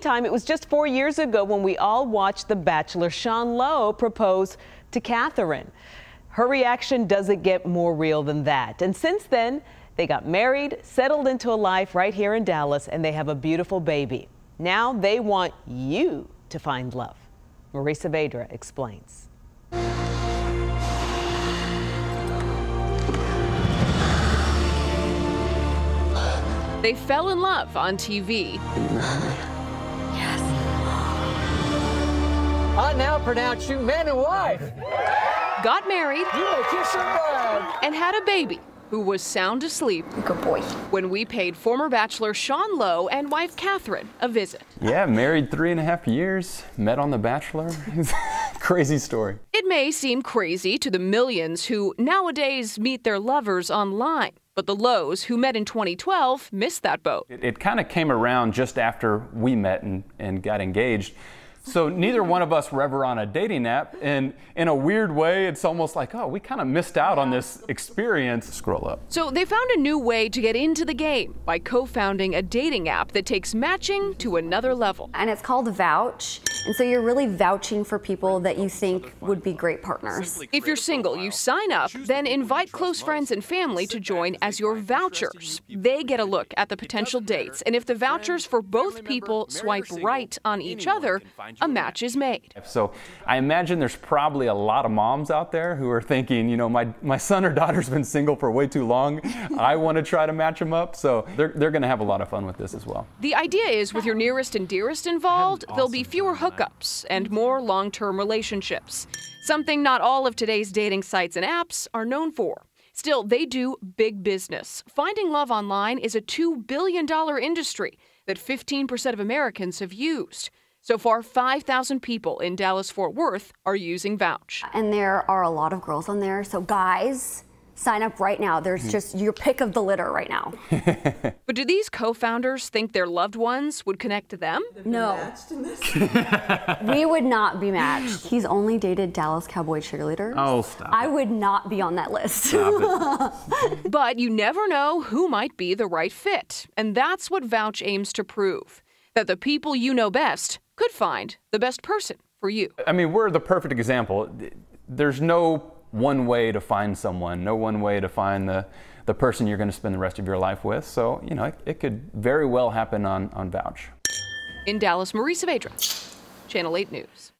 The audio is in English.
Time it was just four years ago when we all watched The Bachelor Sean Lowe propose to Catherine. Her reaction doesn't get more real than that. And since then, they got married, settled into a life right here in Dallas, and they have a beautiful baby. Now they want you to find love. Marie Saavedra explains. They fell in love on TV. pronounce you man and wife. Got married. You may kiss your bride. And had a baby who was sound asleep. Good boy. When we paid former bachelor Sean Lowe and wife Catherine a visit. Yeah, married three and a half years, met on The Bachelor. Crazy story. It may seem crazy to the millions who nowadays meet their lovers online. But the Lowes, who met in 2012, missed that boat. It, it kind of came around just after we met and, and got engaged. So neither one of us were ever on a dating app, and in a weird way, it's almost like, oh, we kind of missed out on this experience. Scroll up. So they found a new way to get into the game by co-founding a dating app that takes matching to another level. And it's called Vouch. And so you're really vouching for people that you think would be great partners. If you're single, you sign up, then invite close friends and family to join as your vouchers. They get a look at the potential dates, and if the vouchers for both people swipe right on each other, a match is made. So I imagine there's probably a lot of moms out there who are thinking, you know, my, my son or daughter's been single for way too long. I want to try to match them up. So they're, they're going to have a lot of fun with this as well. The idea is with your nearest and dearest involved, there'll be fewer hookups and more long term relationships. Something not all of today's dating sites and apps are known for. Still, they do big business. Finding love online is a $2 billion industry that 15% of Americans have used. So far, 5,000 people in Dallas Fort Worth are using Vouch. And there are a lot of girls on there. So, guys, sign up right now. There's hmm. just your pick of the litter right now. but do these co founders think their loved ones would connect to them? No. we would not be matched. He's only dated Dallas Cowboy cheerleaders. Oh, stop. I would not be on that list. but you never know who might be the right fit. And that's what Vouch aims to prove that the people you know best could find the best person for you. I mean, we're the perfect example. There's no one way to find someone, no one way to find the, the person you're going to spend the rest of your life with. So, you know, it, it could very well happen on, on Vouch. In Dallas, Marie Saavedra, Channel 8 News.